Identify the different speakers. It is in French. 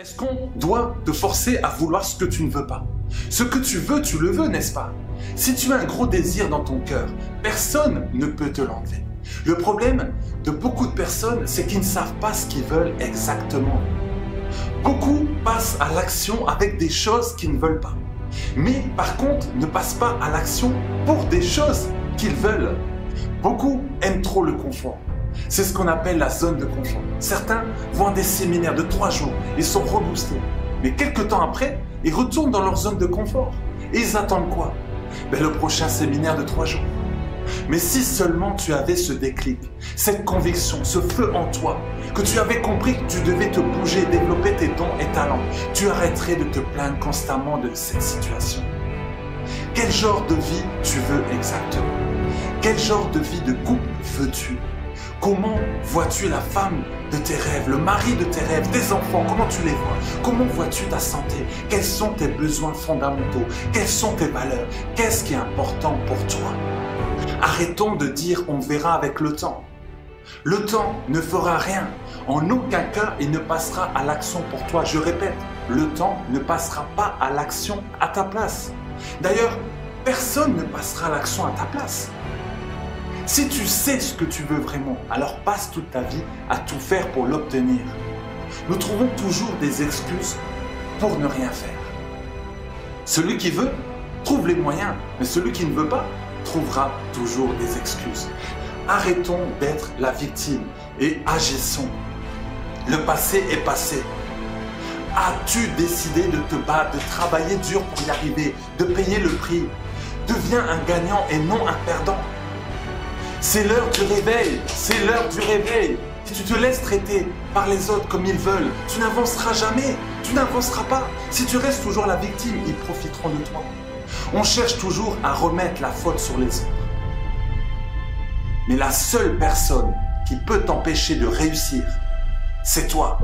Speaker 1: Est-ce qu'on doit te forcer à vouloir ce que tu ne veux pas? Ce que tu veux, tu le veux, n'est-ce pas? Si tu as un gros désir dans ton cœur, personne ne peut te l'enlever. Le problème de beaucoup de personnes, c'est qu'ils ne savent pas ce qu'ils veulent exactement. Beaucoup passent à l'action avec des choses qu'ils ne veulent pas. Mais par contre, ne passent pas à l'action pour des choses qu'ils veulent. Beaucoup aiment trop le confort. C'est ce qu'on appelle la zone de confort. Certains vont des séminaires de trois jours et sont reboostés. Mais quelques temps après, ils retournent dans leur zone de confort. Et ils attendent quoi? Ben, Le prochain séminaire de trois jours. Mais si seulement tu avais ce déclic, cette conviction, ce feu en toi, que tu avais compris que tu devais te bouger, développer tes dons et talents, tu arrêterais de te plaindre constamment de cette situation. Quel genre de vie tu veux exactement? Quel genre de vie de couple veux-tu? Comment vois-tu la femme de tes rêves, le mari de tes rêves, tes enfants Comment tu les vois? Comment vois-tu ta santé? Quels sont tes besoins fondamentaux? Quelles sont tes valeurs? Qu'est-ce qui est important pour toi? Arrêtons de dire on verra avec le temps. Le temps ne fera rien. En aucun cas, il ne passera à l'action pour toi. Je répète, le temps ne passera pas à l'action à ta place. D'ailleurs, personne ne passera à l'action à ta place. Si tu sais ce que tu veux vraiment, alors passe toute ta vie à tout faire pour l'obtenir. Nous trouvons toujours des excuses pour ne rien faire. Celui qui veut trouve les moyens, mais celui qui ne veut pas trouvera toujours des excuses. Arrêtons d'être la victime et agissons. Le passé est passé. As-tu décidé de te battre, de travailler dur pour y arriver, de payer le prix? Deviens un gagnant et non un perdant. C'est l'heure du réveil. C'est l'heure du réveil. Si tu te laisses traiter par les autres comme ils veulent, tu n'avanceras jamais. Tu n'avanceras pas. Si tu restes toujours la victime, ils profiteront de toi. On cherche toujours à remettre la faute sur les autres. Mais la seule personne qui peut t'empêcher de réussir, c'est toi.